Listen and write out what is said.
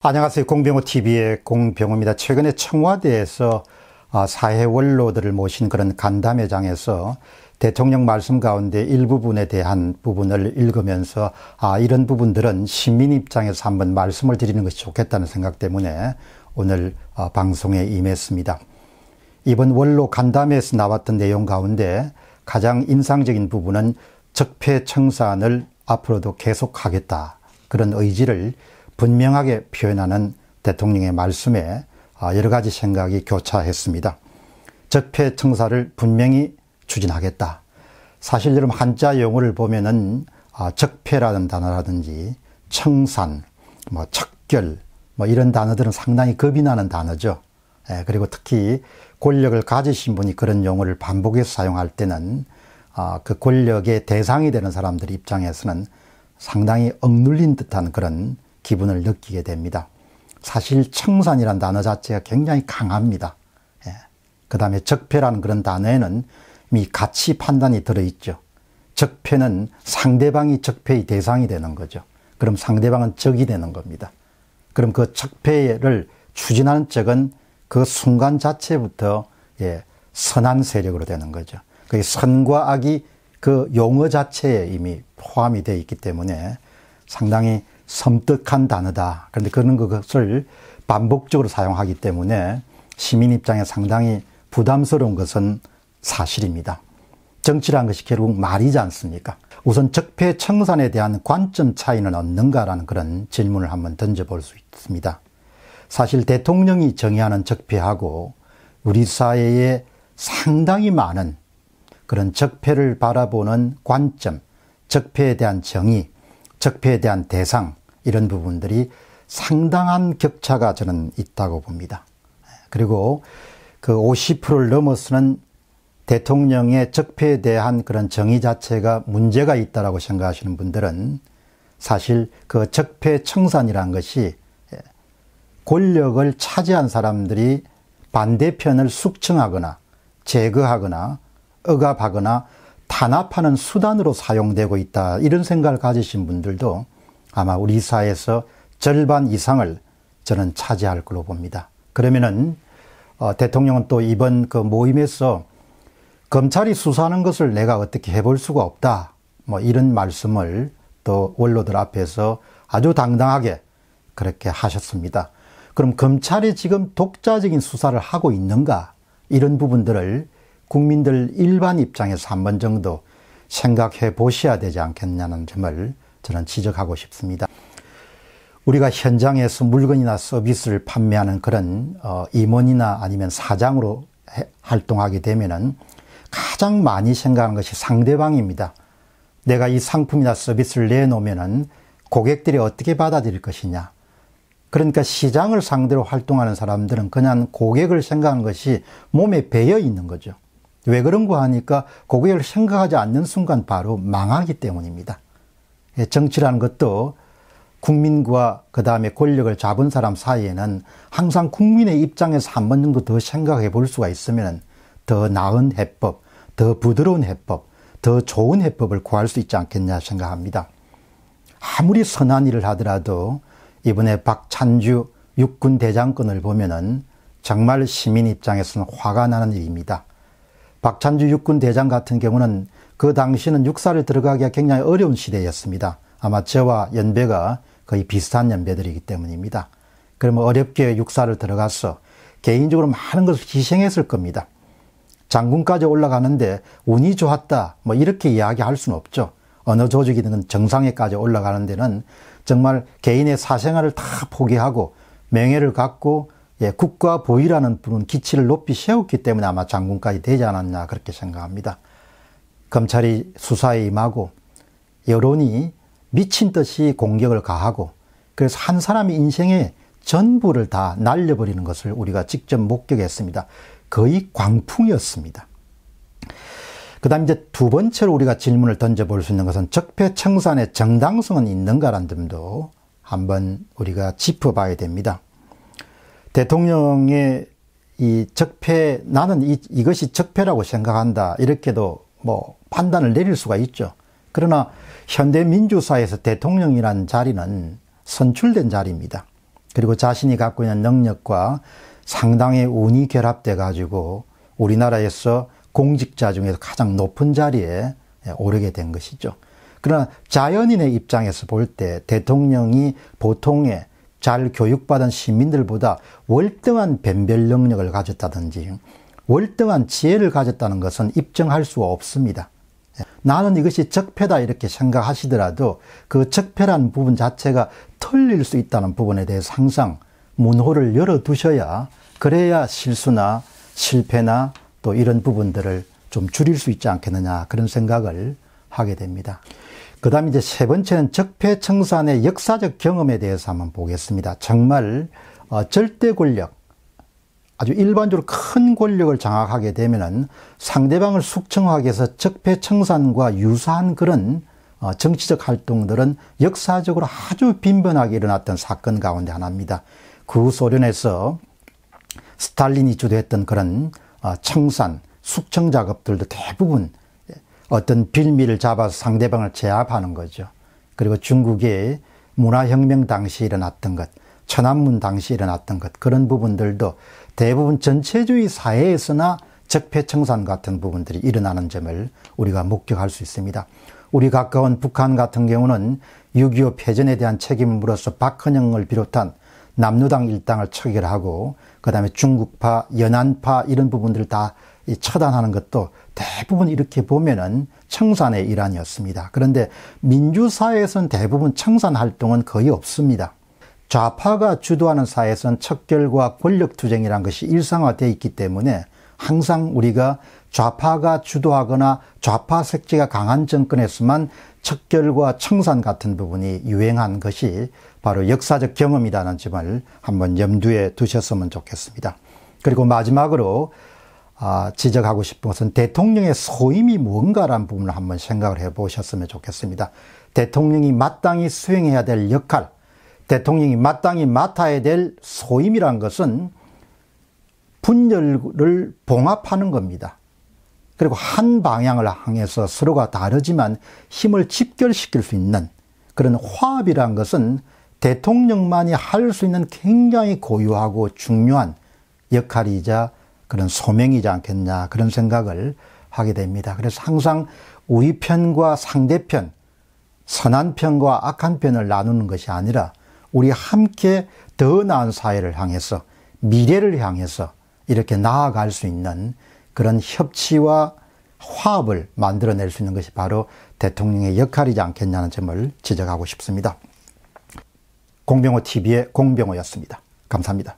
안녕하세요. 공병호 TV의 공병호입니다. 최근에 청와대에서 아, 사회 원로들을 모신 그런 간담회장에서 대통령 말씀 가운데 일부분에 대한 부분을 읽으면서 아, 이런 부분들은 시민 입장에서 한번 말씀을 드리는 것이 좋겠다는 생각 때문에 오늘 어, 방송에 임했습니다. 이번 원로 간담회에서 나왔던 내용 가운데 가장 인상적인 부분은 적폐 청산을 앞으로도 계속하겠다. 그런 의지를 분명하게 표현하는 대통령의 말씀에 아, 여러 가지 생각이 교차했습니다. 적폐 청사를 분명히 추진하겠다. 사실 여러분 한자 용어를 보면은 아, 적폐라는 단어라든지 청산, 뭐 척결, 뭐 이런 단어들은 상당히 겁이 나는 단어죠. 예, 그리고 특히 권력을 가지신 분이 그런 용어를 반복해서 사용할 때는 아, 그 권력의 대상이 되는 사람들 입장에서는 상당히 억눌린 듯한 그런 기분을 느끼게 됩니다. 사실 청산이라는 단어 자체가 굉장히 강합니다. 예. 그 다음에 적폐라는 그런 단어에는 이 가치 판단이 들어있죠. 적폐는 상대방이 적폐의 대상이 되는 거죠. 그럼 상대방은 적이 되는 겁니다. 그럼 그 적폐를 추진하는 적은 그 순간 자체부터 예, 선한 세력으로 되는 거죠. 그 선과 악이 그 용어 자체에 이미 포함이 되어 있기 때문에 상당히 섬뜩한 단어다. 그런데 그런 것을 반복적으로 사용하기 때문에 시민 입장에 상당히 부담스러운 것은 사실입니다. 정치란 것이 결국 말이지 않습니까? 우선 적폐 청산에 대한 관점 차이는 없는가라는 그런 질문을 한번 던져볼 수 있습니다. 사실 대통령이 정의하는 적폐하고 우리 사회에 상당히 많은 그런 적폐를 바라보는 관점, 적폐에 대한 정의, 적폐에 대한 대상, 이런 부분들이 상당한 격차가 저는 있다고 봅니다. 그리고 그 50%를 넘어서는 대통령의 적폐에 대한 그런 정의 자체가 문제가 있다라고 생각하시는 분들은 사실 그 적폐 청산이라는 것이 권력을 차지한 사람들이 반대편을 숙청하거나 제거하거나 억압하거나 탄압하는 수단으로 사용되고 있다. 이런 생각을 가지신 분들도 아마 우리 사회에서 절반 이상을 저는 차지할 걸로 봅니다. 그러면은 어, 대통령은 또 이번 그 모임에서 검찰이 수사하는 것을 내가 어떻게 해볼 수가 없다. 뭐 이런 말씀을 또 원로들 앞에서 아주 당당하게 그렇게 하셨습니다. 그럼 검찰이 지금 독자적인 수사를 하고 있는가? 이런 부분들을 국민들 일반 입장에서 한 번 정도 생각해 보셔야 되지 않겠냐는 점을 저는 지적하고 싶습니다. 우리가 현장에서 물건이나 서비스를 판매하는 그런 어, 임원이나 아니면 사장으로 활동하게 되면은 가장 많이 생각하는 것이 상대방입니다. 내가 이 상품이나 서비스를 내놓으면은 고객들이 어떻게 받아들일 것이냐. 그러니까 시장을 상대로 활동하는 사람들은 그냥 고객을 생각하는 것이 몸에 배어 있는 거죠. 왜 그런가 하니까 고객을 생각하지 않는 순간 바로 망하기 때문입니다. 예, 정치라는 것도 국민과 그 다음에 권력을 잡은 사람 사이에는 항상 국민의 입장에서 한 번 정도 더 생각해 볼 수가 있으면 더 나은 해법, 더 부드러운 해법, 더 좋은 해법을 구할 수 있지 않겠냐 생각합니다. 아무리 선한 일을 하더라도 이번에 박찬주 육군 대장권을 보면은 정말 시민 입장에서는 화가 나는 일입니다. 박찬주 육군 대장 같은 경우는 그 당시는 육사를 들어가기가 굉장히 어려운 시대였습니다. 아마 저와 연배가 거의 비슷한 연배들이기 때문입니다. 그러면 어렵게 육사를 들어가서 개인적으로 많은 것을 희생했을 겁니다. 장군까지 올라가는데 운이 좋았다, 뭐 이렇게 이야기할 수는 없죠. 어느 조직이든 정상에까지 올라가는 데는 정말 개인의 사생활을 다 포기하고 명예를 갖고 예, 국가 보위라는 부분 기치를 높이 세웠기 때문에 아마 장군까지 되지 않았나 그렇게 생각합니다. 검찰이 수사에 임하고 여론이 미친 듯이 공격을 가하고 그래서 한 사람의 인생의 전부를 다 날려버리는 것을 우리가 직접 목격했습니다. 거의 광풍이었습니다. 그 다음 이제 두 번째로 우리가 질문을 던져볼 수 있는 것은 적폐청산의 정당성은 있는가라는 점도 한번 우리가 짚어봐야 됩니다. 대통령의 이 적폐, 나는 이, 이것이 적폐라고 생각한다. 이렇게도 뭐 판단을 내릴 수가 있죠. 그러나 현대 민주사회에서 대통령이라는 자리는 선출된 자리입니다. 그리고 자신이 갖고 있는 능력과 상당히 운이 결합돼 가지고 우리나라에서 공직자 중에서 가장 높은 자리에 오르게 된 것이죠. 그러나 자연인의 입장에서 볼 때 대통령이 보통의 잘 교육받은 시민들보다 월등한 변별 능력을 가졌다든지 월등한 지혜를 가졌다는 것은 입증할 수 없습니다. 나는 이것이 적폐다 이렇게 생각하시더라도 그 적폐란 부분 자체가 틀릴 수 있다는 부분에 대해서 항상 문호를 열어두셔야 그래야 실수나 실패나 또 이런 부분들을 좀 줄일 수 있지 않겠느냐 그런 생각을 하게 됩니다. 그 다음에 이제 세 번째는 적폐청산의 역사적 경험에 대해서 한번 보겠습니다. 정말 어, 절대 권력, 아주 일반적으로 큰 권력을 장악하게 되면은 상대방을 숙청하기 위해서 적폐청산과 유사한 그런 어, 정치적 활동들은 역사적으로 아주 빈번하게 일어났던 사건 가운데 하나입니다. 구소련에서 스탈린이 주도했던 그런 어, 청산, 숙청 작업들도 대부분 어떤 빌미를 잡아서 상대방을 제압하는 거죠. 그리고 중국의 문화혁명 당시 일어났던 것, 천안문 당시 일어났던 것, 그런 부분들도 대부분 전체주의 사회에서나 적폐청산 같은 부분들이 일어나는 점을 우리가 목격할 수 있습니다. 우리 가까운 북한 같은 경우는 6.25 패전에 대한 책임을 물어서 박헌영을 비롯한 남루당 일당을 처결하고 그 다음에 중국파, 연안파 이런 부분들을 다 처단하는 것도 대부분 이렇게 보면은 청산의 일환이었습니다. 그런데 민주사회에서는 대부분 청산 활동은 거의 없습니다. 좌파가 주도하는 사회에서는 척결과 권력투쟁이라는 것이 일상화되어 있기 때문에 항상 우리가 좌파가 주도하거나 좌파 색지가 강한 정권에서만 척결과 청산 같은 부분이 유행한 것이 바로 역사적 경험이라는 점을 한번 염두에 두셨으면 좋겠습니다. 그리고 마지막으로 아, 지적하고 싶은 것은 대통령의 소임이 뭔가라는 부분을 한번 생각을 해 보셨으면 좋겠습니다. 대통령이 마땅히 수행해야 될 역할, 대통령이 마땅히 맡아야 될 소임이란 것은 분열을 봉합하는 겁니다. 그리고 한 방향을 향해서 서로가 다르지만 힘을 집결시킬 수 있는 그런 화합이란 것은 대통령만이 할 수 있는 굉장히 고유하고 중요한 역할이자 그런 소명이지 않겠냐 그런 생각을 하게 됩니다. 그래서 항상 우리 편과 상대편, 선한 편과 악한 편을 나누는 것이 아니라 우리 함께 더 나은 사회를 향해서 미래를 향해서 이렇게 나아갈 수 있는 그런 협치와 화합을 만들어낼 수 있는 것이 바로 대통령의 역할이지 않겠냐는 점을 지적하고 싶습니다. 공병호 TV의 공병호였습니다. 감사합니다.